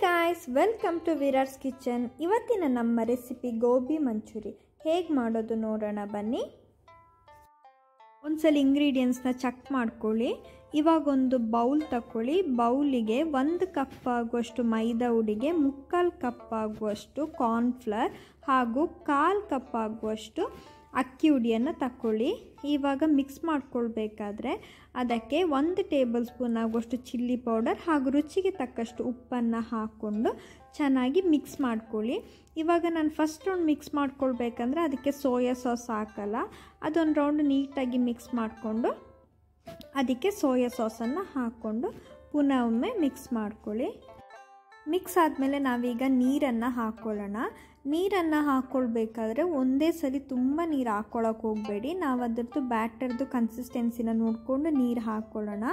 Guys welcome to Virat's kitchen ಇವತ್ತಿನ ನಮ್ಮ recipe gobi manchurian. ಹೇಗೆ ಮಾಡೋದು ನೋಡೋಣ ಬನ್ನಿ. ಒಂದ್ಸಲ ಇಂಗ್ರೀಡಿಯೆಂಟ್ಸ್ನ ಚೆಕ್ ಮಾಡ್ಕೊಳ್ಳಿ. ಇವಾಗ ಒಂದು ಬೌಲ್ ತಗೊಳ್ಳಿ ಬೌಲಿಗೆ ಒಂದು ಕಪ್ ಆಗುವಷ್ಟು ಮೈದಾ ಉಡಿಗೆ ಮುಕ್ಕಾಲು ಕಪ್ ಆಗುವಷ್ಟು ಕಾರ್ನ್ಫ್ಲರ್ ಹಾಗೂ ಕಾಲು ಕಪ್ ಆಗುವಷ್ಟು ಅಕ್ಕಿ ಹುಡಿಯನ್ನು ತಕ್ಕೊಳ್ಳಿ. ಇವಾಗ ಮಿಕ್ಸ್ ಮಾಡ್ಕೊಳ್ಬೇಕಾದ್ರೆ ಅದಕ್ಕೆ ಒಂದು ಟೇಬಲ್ ಸ್ಪೂನ್ ಆಗುವಷ್ಟು ಚಿಲ್ಲಿ ಪೌಡರ್ ಹಾಗೂ ರುಚಿಗೆ ತಕ್ಕಷ್ಟು ಉಪ್ಪನ್ನು ಹಾಕ್ಕೊಂಡು ಚೆನ್ನಾಗಿ ಮಿಕ್ಸ್ ಮಾಡ್ಕೊಳ್ಳಿ. ಇವಾಗ ನಾನು ಫಸ್ಟ್ ರೌಂಡ್ ಮಿಕ್ಸ್ ಮಾಡ್ಕೊಳ್ಬೇಕಂದ್ರೆ ಅದಕ್ಕೆ ಸೋಯಾ ಸಾಸ್ ಹಾಕಲ್ಲ. ಅದೊಂದು ರೌಂಡ್ ನೀಟಾಗಿ ಮಿಕ್ಸ್ ಮಾಡಿಕೊಂಡು ಅದಕ್ಕೆ ಸೋಯಾ ಸಾಸನ್ನು ಹಾಕ್ಕೊಂಡು ಪುನಃ ಒಮ್ಮೆ ಮಿಕ್ಸ್ ಮಾಡ್ಕೊಳ್ಳಿ. ಮಿಕ್ಸ್ ಆದಮೇಲೆ ನಾವೀಗ ನೀರನ್ನು ಹಾಕ್ಕೊಳ್ಳೋಣ ನೀರನ್ನು ಹಾಕ್ಕೊಳ್ಬೇಕಾದ್ರೆ ಒಂದೇ ಸಲ ತುಂಬ ನೀರು ಹಾಕ್ಕೊಳಕ್ಕೆ ಹೋಗಬೇಡಿ. ನಾವು ಅದರದ್ದು ಬ್ಯಾಟರ್ದು ಕನ್ಸಿಸ್ಟೆನ್ಸಿನ ನೋಡಿಕೊಂಡು ನೀರು ಹಾಕ್ಕೊಳ್ಳೋಣ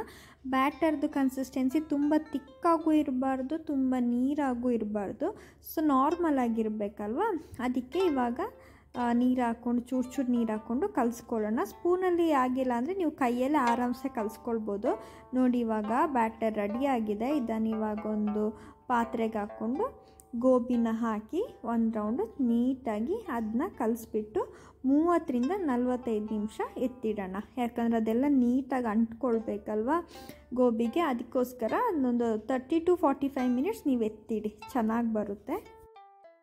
ಬ್ಯಾಟರ್ದು ಕನ್ಸಿಸ್ಟೆನ್ಸಿ ತುಂಬ ತಿಕ್ಕಾಗೂ ಇರಬಾರ್ದು, ತುಂಬ ನೀರಾಗೂ ಇರಬಾರ್ದು. ಸೊ ನಾರ್ಮಲ್ ಆಗಿರಬೇಕಲ್ವ? ಅದಕ್ಕೆ ಇವಾಗ ನೀರು ಹಾಕ್ಕೊಂಡು ಚೂರು ಚೂರು ನೀರು ಹಾಕ್ಕೊಂಡು ಕಲಿಸ್ಕೊಳ್ಳೋಣ. ಸ್ಪೂನಲ್ಲಿ ಆಗಿಲ್ಲ ಅಂದರೆ ನೀವು ಕೈಯಲ್ಲೇ ಆರಾಮ್ಸೆ ಕಲಿಸ್ಕೊಳ್ಬೋದು. ನೋಡಿ, ಇವಾಗ ಬ್ಯಾಟರ್ ರೆಡಿಯಾಗಿದೆ ಇದನ್ನು ಇವಾಗ ಒಂದು ಪಾತ್ರೆಗೆ ಹಾಕ್ಕೊಂಡು ಗೋಬಿನ ಹಾಕಿ ಒಂದು ರೌಂಡು ನೀಟಾಗಿ ಅದನ್ನ ಕಲಿಸ್ಬಿಟ್ಟು ಮೂವತ್ತರಿಂದ ನಲ್ವತ್ತೈದು ನಿಮಿಷ ಎತ್ತಿಡೋಣ. ಯಾಕಂದರೆ ಅದೆಲ್ಲ ನೀಟಾಗಿ ಅಂಟ್ಕೊಳ್ಬೇಕಲ್ವ ಗೋಬಿಗೆ. ಅದಕ್ಕೋಸ್ಕರ ಅದೊಂದು thirty to forty five minutes ನೀವು ಎತ್ತಿಡಿ. ಚೆನ್ನಾಗಿ ಬರುತ್ತೆ.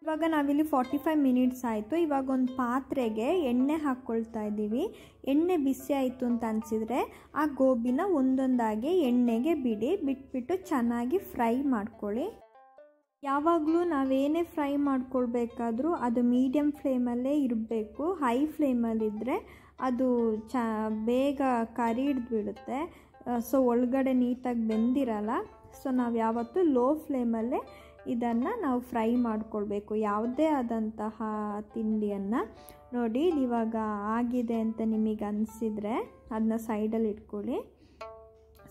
ಇವಾಗ ನಾವಿಲ್ಲಿ ಫಾರ್ಟಿ ಫೈವ್ ಮಿನಿಟ್ಸ್ ಆಯಿತು. ಇವಾಗ ಒಂದು ಪಾತ್ರೆಗೆ ಎಣ್ಣೆ ಹಾಕ್ಕೊಳ್ತಾ ಇದ್ದೀವಿ. ಎಣ್ಣೆ ಬಿಸಿ ಆಯಿತು ಅಂತ ಅನಿಸಿದರೆ ಆ ಗೋಬಿನ ಒಂದೊಂದಾಗಿ ಎಣ್ಣೆಗೆ ಬಿಡಿ, ಬಿಟ್ಬಿಟ್ಟು ಚೆನ್ನಾಗಿ ಫ್ರೈ ಮಾಡ್ಕೊಳ್ಳಿ. ಯಾವಾಗಲೂ ನಾವೇನೇ ಫ್ರೈ ಮಾಡ್ಕೊಳ್ಬೇಕಾದ್ರೂ ಅದು ಮೀಡಿಯಮ್ ಫ್ಲೇಮಲ್ಲೇ ಇರಬೇಕು. ಹೈ ಫ್ಲೇಮಲ್ಲಿದ್ದರೆ ಅದು ಚ, ಬೇಗ ಕರಿ ಹಿಡಿದ್ಬಿಡುತ್ತೆ. ಸೊ ಒಳಗಡೆ ನೀಟಾಗಿ ಬೆಂದಿರಲ್ಲ. ಸೊ ನಾವು ಯಾವತ್ತೂ ಲೋ ಫ್ಲೇಮಲ್ಲೇ ಇದನ್ನು ನಾವು ಫ್ರೈ ಮಾಡಿಕೊಳ್ಬೇಕು. ಯಾವುದೇ ಆದಂತಹ ತಿಂಡಿಯನ್ನು ನೋಡಿ ಇವಾಗ ಆಗಿದೆ ಅಂತ ನಿಮಗೆ ಅನಿಸಿದರೆ ಅದನ್ನ ಸೈಡಲ್ಲಿ ಇಟ್ಕೊಳ್ಳಿ.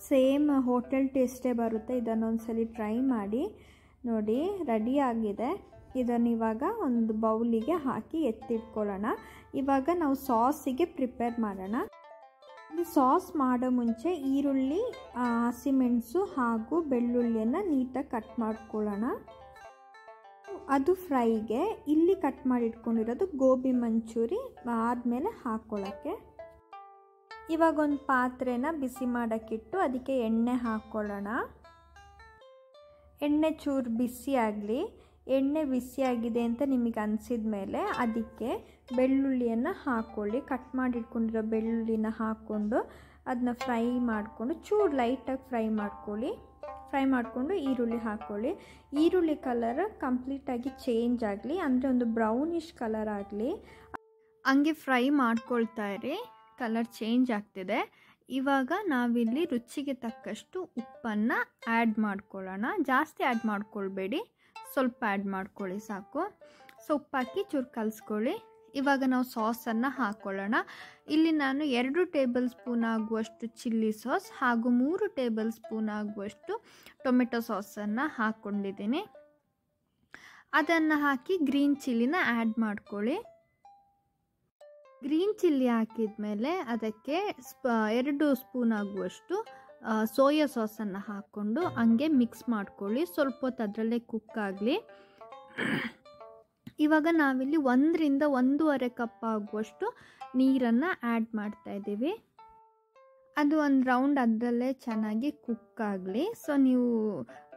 ಸೇಮ್ ಹೋಟೆಲ್ ಟೇಸ್ಟೇ ಬರುತ್ತೆ. ಇದನ್ನೊಂದ್ಸಲಿ ಟ್ರೈ ಮಾಡಿ ನೋಡಿ, ರೆಡಿ ಆಗಿದೆ. ಇದನ್ನು ಇವಾಗ ಒಂದು ಬೌಲಿಗೆ ಹಾಕಿ ಎತ್ತಿಟ್ಕೊಳ್ಳೋಣ. ಇವಾಗ ನಾವು ಸಾಸಿಗೆ ಪ್ರಿಪೇರ್ ಮಾಡೋಣ. ಸಾಸ್ ಮಾಡೋ ಮುಂಚೆ ಈರುಳ್ಳಿ ಹಸಿಮೆಣಸು ಹಾಗೂ ಬೆಳ್ಳುಳ್ಳಿಯನ್ನು ನೀಟಾಗಿ ಕಟ್ ಮಾಡ್ಕೊಳ್ಳೋಣ. ಅದು ಫ್ರೈಗೆ ಇಲ್ಲಿ ಕಟ್ ಮಾಡಿ ಇಟ್ಕೊಂಡಿರೋದು ಗೋಬಿ ಮಂಚೂರಿ ಆದಮೇಲೆ ಹಾಕ್ಕೊಳ್ಳೋಕ್ಕೆ. ಇವಾಗ ಒಂದು ಪಾತ್ರೆನ ಬಿಸಿ ಮಾಡೋಕ್ಕಿಟ್ಟು ಅದಕ್ಕೆ ಎಣ್ಣೆ ಹಾಕ್ಕೊಳ್ಳೋಣ. ಎಣ್ಣೆ ಚೂರು ಬಿಸಿ ಆಗಲಿ. ಎಣ್ಣೆ ಬಿಸಿಯಾಗಿದೆ ಅಂತ ನಿಮಗೆ ಅನಿಸಿದ ಮೇಲೆ ಅದಕ್ಕೆ ಬೆಳ್ಳುಳ್ಳಿಯನ್ನು ಹಾಕ್ಕೊಳ್ಳಿ ಕಟ್ ಮಾಡಿ ಇಟ್ಕೊಂಡಿರೋ ಬೆಳ್ಳುಳ್ಳಿನ ಹಾಕ್ಕೊಂಡು ಅದನ್ನ ಫ್ರೈ ಮಾಡಿಕೊಂಡು ಚೂರು ಲೈಟಾಗಿ ಫ್ರೈ ಮಾಡ್ಕೊಳ್ಳಿ. ಫ್ರೈ ಮಾಡಿಕೊಂಡು ಈರುಳ್ಳಿ ಹಾಕ್ಕೊಳ್ಳಿ ಈರುಳ್ಳಿ ಕಲರ್ ಕಂಪ್ಲೀಟಾಗಿ ಚೇಂಜ್ ಆಗಲಿ, ಅಂದರೆ ಒಂದು ಬ್ರೌನಿಷ್ ಕಲರ್ ಆಗಲಿ. ಹಂಗೆ ಫ್ರೈ ಮಾಡ್ಕೊಳ್ತಾ ಇರಿ. ಕಲರ್ ಚೇಂಜ್ ಆಗ್ತಿದೆ. ಇವಾಗ ನಾವಿಲ್ಲಿ ರುಚಿಗೆ ತಕ್ಕಷ್ಟು ಉಪ್ಪನ್ನು ಆ್ಯಡ್ ಮಾಡ್ಕೊಳ್ಳೋಣ. ಜಾಸ್ತಿ ಆ್ಯಡ್ ಮಾಡ್ಕೊಳ್ಬೇಡಿ. ಸ್ವಲ್ಪ ಆ್ಯಡ್ ಮಾಡ್ಕೊಳ್ಳಿ ಸಾಕು. ಸೊ ಉಪ್ಪು ಹಾಕಿ ಚೂರು ಕಲಿಸ್ಕೊಳ್ಳಿ. ಇವಾಗ ನಾವು ಸಾಸನ್ನು ಹಾಕ್ಕೊಳ್ಳೋಣ ಇಲ್ಲಿ ನಾನು ಎರಡು ಟೇಬಲ್ ಸ್ಪೂನ್ ಆಗುವಷ್ಟು ಚಿಲ್ಲಿ ಸಾಸ್ ಹಾಗೂ ಮೂರು ಟೇಬಲ್ ಸ್ಪೂನ್ ಆಗುವಷ್ಟು ಟೊಮೆಟೊ ಸಾಸನ್ನು ಹಾಕ್ಕೊಂಡಿದ್ದೀನಿ ಅದನ್ನು ಹಾಕಿ ಗ್ರೀನ್ ಚಿಲ್ಲಿನ ಆ್ಯಡ್ ಮಾಡ್ಕೊಳ್ಳಿ. ಗ್ರೀನ್ ಚಿಲ್ಲಿ ಹಾಕಿದ ಮೇಲೆ ಅದಕ್ಕೆ ಸ್ಪ, ಎರಡು ಸ್ಪೂನ್ ಆಗುವಷ್ಟು ಸೋಯಾ ಸಾಸನ್ನು ಹಾಕ್ಕೊಂಡು ಹಂಗೆ ಮಿಕ್ಸ್ ಮಾಡ್ಕೊಳ್ಳಿ. ಸ್ವಲ್ಪ ಹೊತ್ತು ಅದರಲ್ಲೇ ಕುಕ್ ಆಗಲಿ. ಇವಾಗ ನಾವಿಲ್ಲಿ ಒಂದರಿಂದ ಒಂದೂವರೆ ಕಪ್ ಆಗುವಷ್ಟು ನೀರನ್ನು ಆ್ಯಡ್ ಮಾಡ್ತಾ ಇದ್ದೀವಿ. ಅದು ಒಂದು ರೌಂಡ್ ಅದರಲ್ಲೇ ಚೆನ್ನಾಗಿ ಕುಕ್ ಆಗಲಿ. ಸೊ ನೀವು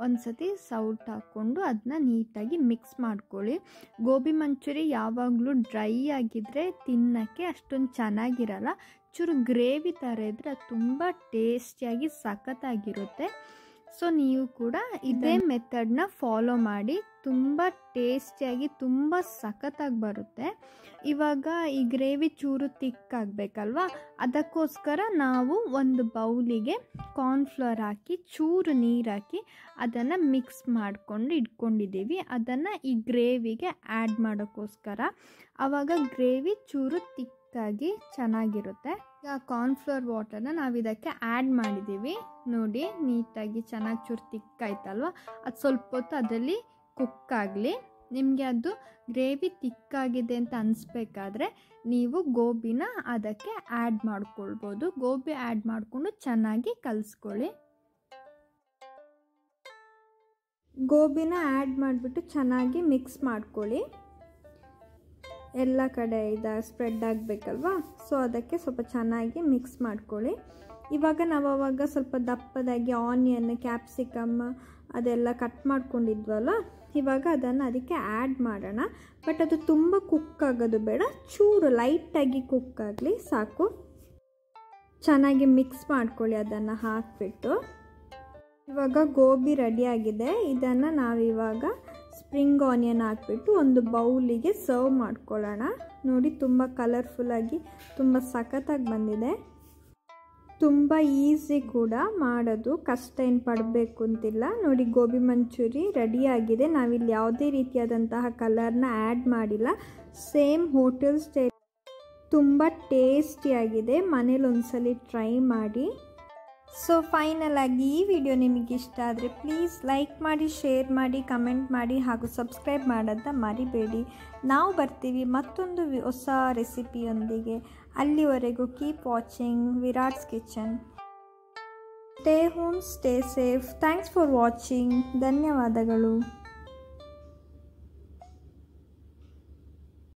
ಒಂದು ಸತಿ ಸೌಟ್ ಹಾಕ್ಕೊಂಡು ಅದನ್ನ ನೀಟಾಗಿ ಮಿಕ್ಸ್ ಮಾಡ್ಕೊಳ್ಳಿ. ಗೋಬಿ ಮಂಚೂರಿ ಯಾವಾಗಲೂ ಡ್ರೈ ಆಗಿದ್ದರೆ ತಿನ್ನೋಕ್ಕೆ ಅಷ್ಟೊಂದು ಚೆನ್ನಾಗಿರಲ್ಲ. ಚೂರು ಗ್ರೇವಿ ಥರ ಇದ್ದರೆ ಅದು ತುಂಬ ಟೇಸ್ಟಿಯಾಗಿ ಸಖತ್ತಾಗಿರುತ್ತೆ. ಸೊ ನೀವು ಕೂಡ ಇದೇ ಮೆಥಡ್ನ ಫಾಲೋ ಮಾಡಿ ತುಂಬ ಟೇಸ್ಟಿಯಾಗಿ ತುಂಬ ಸಖತ್ತಾಗಿ ಬರುತ್ತೆ. ಇವಾಗ ಈ ಗ್ರೇವಿ ಚೂರು ತಿಕ್ಕಾಗಬೇಕಲ್ವಾ? ಅದಕ್ಕೋಸ್ಕರ ನಾವು ಒಂದು ಬೌಲಿಗೆ ಕಾರ್ನ್ಫ್ಲವರ್ ಹಾಕಿ ಚೂರು ನೀರು ಹಾಕಿ ಅದನ್ನು ಮಿಕ್ಸ್ ಮಾಡಿಕೊಂಡು ಇಟ್ಕೊಂಡಿದ್ದೀವಿ. ಅದನ್ನು ಈ ಗ್ರೇವಿಗೆ ಆ್ಯಡ್ ಮಾಡೋಕ್ಕೋಸ್ಕರ. ಆವಾಗ ಗ್ರೇವಿ ಚೂರು ತಿಕ್ಕಾಗಿ ಚೆನ್ನಾಗಿರುತ್ತೆ. ಈಗ ಕಾರ್ನ್ಫ್ಲೋರ್ ವಾಟರ್ನ ನಾವು ಇದಕ್ಕೆ ಆ್ಯಡ್ ಮಾಡಿದ್ದೀವಿ ನೋಡಿ, ನೀಟಾಗಿ ಚೆನ್ನಾಗಿ ಚೂರು ತಿಕ್ಕಾಯ್ತಲ್ವ ಅದು ಸ್ವಲ್ಪ ಹೊತ್ತು ಅದರಲ್ಲಿ ಕುಕ್ ಆಗಲಿ. ನಿಮಗೆ ಅದು ಗ್ರೇವಿ ತಿಕ್ಕಾಗಿದೆ ಅಂತ ಅನಿಸ್ಬೇಕಾದ್ರೆ ನೀವು ಗೋಬಿನ ಅದಕ್ಕೆ ಆ್ಯಡ್ ಮಾಡ್ಕೊಳ್ಬೋದು. ಗೋಬಿ ಆ್ಯಡ್ ಮಾಡಿಕೊಂಡು ಚೆನ್ನಾಗಿ ಕಲಿಸ್ಕೊಳ್ಳಿ. ಗೋಬಿನ ಆ್ಯಡ್ ಮಾಡಿಬಿಟ್ಟು ಚೆನ್ನಾಗಿ ಮಿಕ್ಸ್ ಮಾಡ್ಕೊಳ್ಳಿ. ಎಲ್ಲ ಕಡೆ ಇದು ಸ್ಪ್ರೆಡ್ ಆಗಬೇಕಲ್ವಾ? ಸೊ ಅದಕ್ಕೆ ಸ್ವಲ್ಪ ಚೆನ್ನಾಗಿ ಮಿಕ್ಸ್ ಮಾಡ್ಕೊಳ್ಳಿ. ಇವಾಗ ನಾವು ಅವಾಗ ಸ್ವಲ್ಪ ದಪ್ಪದಾಗಿ ಆನಿಯನ್ ಕ್ಯಾಪ್ಸಿಕಮ್ ಅದೆಲ್ಲ ಕಟ್ ಮಾಡ್ಕೊಂಡಿದ್ವಲ್ಲ? ಇವಾಗ ಅದನ್ನು ಅದಕ್ಕೆ ಆ್ಯಡ್ ಮಾಡೋಣ. ಬಟ್ ಅದು ತುಂಬ ಕುಕ್ ಆಗೋದು ಬೇಡ. ಚೂರು ಲೈಟಾಗಿ ಕುಕ್ ಆಗಲಿ ಸಾಕು. ಚೆನ್ನಾಗಿ ಮಿಕ್ಸ್ ಮಾಡ್ಕೊಳ್ಳಿ ಅದನ್ನು ಹಾಕಿಬಿಟ್ಟು. ಇವಾಗ ಗೋಬಿ ರೆಡಿಯಾಗಿದೆ ಇದನ್ನು ನಾವಿವಾಗ ಸ್ಪ್ರಿಂಗ್ ಆನಿಯನ್ ಹಾಕ್ಬಿಟ್ಟು ಒಂದು ಬೌಲಿಗೆ ಸರ್ವ್ ಮಾಡ್ಕೊಳ್ಳೋಣ. ನೋಡಿ, ತುಂಬ ಕಲರ್ಫುಲ್ಲಾಗಿ ತುಂಬ ಸಖತ್ತಾಗಿ ಬಂದಿದೆ. ತುಂಬ ಈಸಿ ಕೂಡ ಮಾಡೋದು, ಕಷ್ಟ ಏನು ಪಡಬೇಕು ಅಂತಿಲ್ಲ. ನೋಡಿ, ಗೋಬಿ ಮಂಚೂರಿ ರೆಡಿಯಾಗಿದೆ ನಾವಿಲ್ಲಿ ಯಾವುದೇ ರೀತಿಯಾದಂತಹ ಕಲರ್ನ ಆ್ಯಡ್ ಮಾಡಿಲ್ಲ. ಸೇಮ್ ಹೋಟೆಲ್ ಸ್ಟೇ ತುಂಬ ಟೇಸ್ಟಿಯಾಗಿದೆ ಮನೇಲಿ ಒಂದ್ಸಲಿ ಟ್ರೈ ಮಾಡಿ. ಸೊ ಫೈನಲ್ ಆಗಿ ಈ ವಿಡಿಯೋ ನಿಮಗೆ ಇಷ್ಟ ಆದರೆ ಪ್ಲೀಸ್ ಲೈಕ್ ಮಾಡಿ ಶೇರ್ ಮಾಡಿ ಕಮೆಂಟ್ ಮಾಡಿ ಹಾಗೂ ಸಬ್ಸ್ಕ್ರೈಬ್ ಮಾಡೋದನ್ನ ಮರಿಬೇಡಿ. ನಾವು ಬರ್ತೀವಿ ಮತ್ತೊಂದು ಹೊಸ ರೆಸಿಪಿಯೊಂದಿಗೆ ಅಲ್ಲಿವರೆಗೂ keep watching Virat's kitchen. Stay home stay safe thanks for watching ಧನ್ಯವಾದಗಳು.